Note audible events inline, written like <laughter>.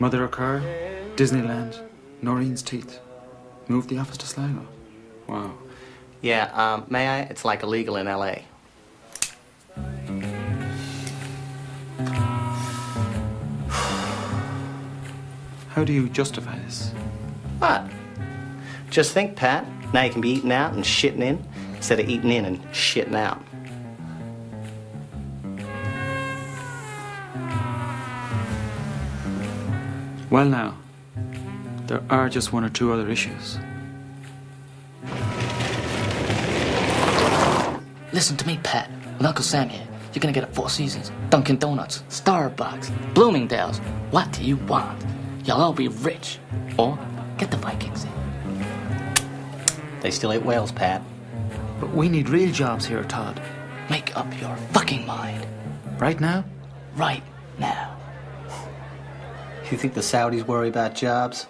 Mother of Car, Disneyland, Noreen's teeth. Moved the office to Sligo. Wow. Yeah, um, may I? It's like illegal in LA. <sighs> How do you justify this? What? Just think, Pat. Now you can be eating out and shitting in instead of eating in and shitting out. Well, now, there are just one or two other issues. Listen to me, Pat. With Uncle Sam here, you're gonna get a Four Seasons, Dunkin' Donuts, Starbucks, Bloomingdale's. What do you want? You'll all be rich. Or get the Vikings in. They still eat whales, Pat. But we need real jobs here, Todd. Make up your fucking mind. Right now? Right now. Do you think the Saudis worry about jobs?